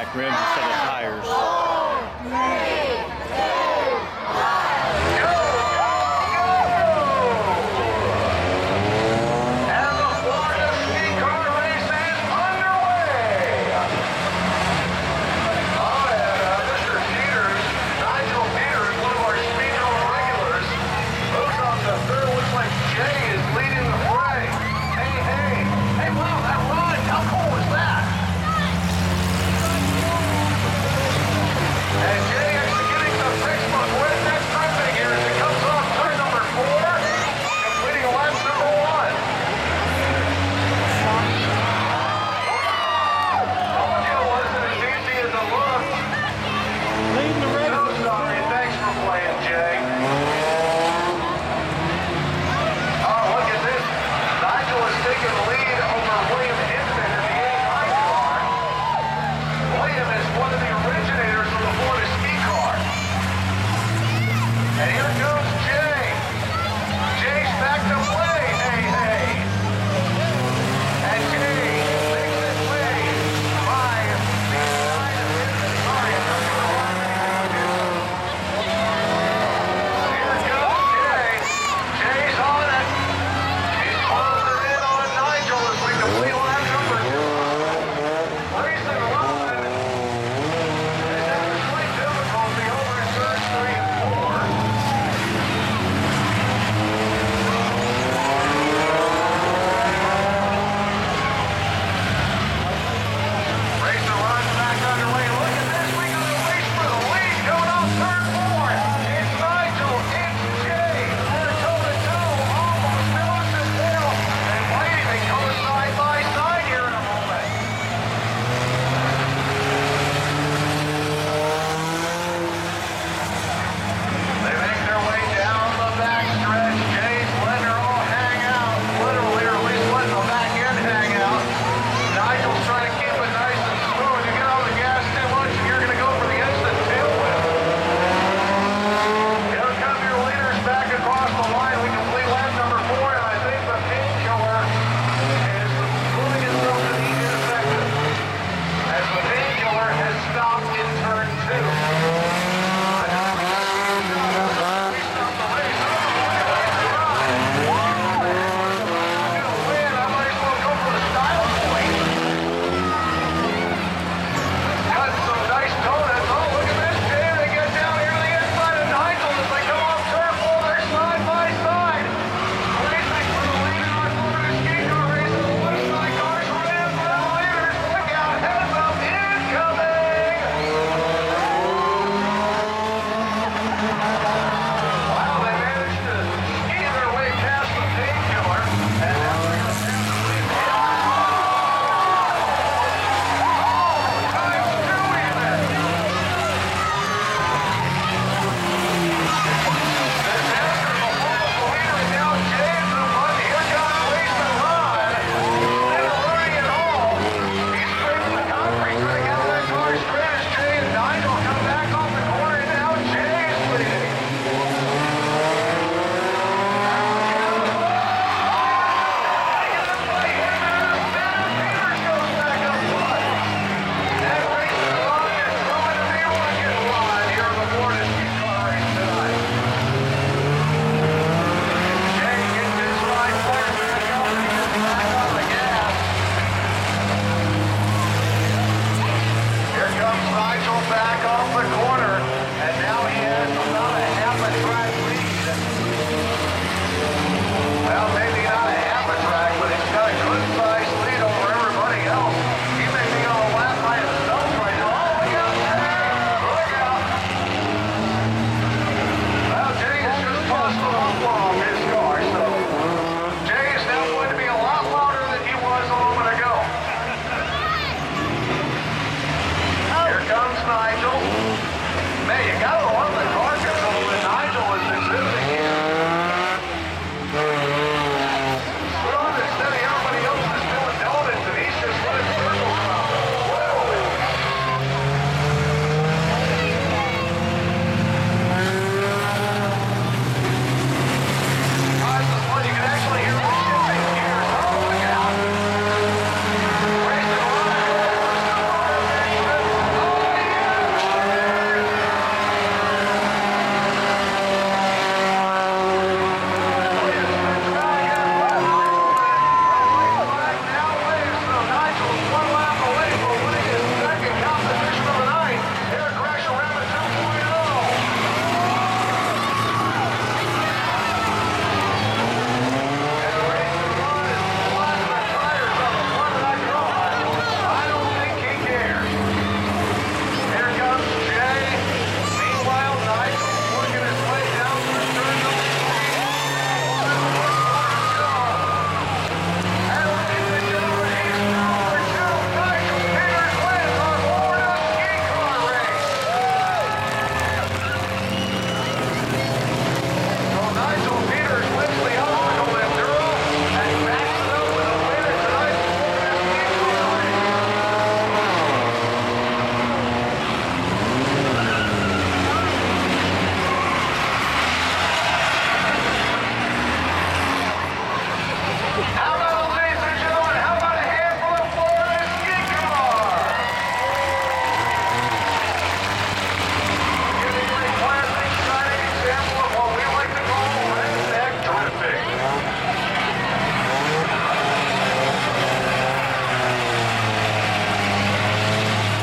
back rims instead of tires. Oh,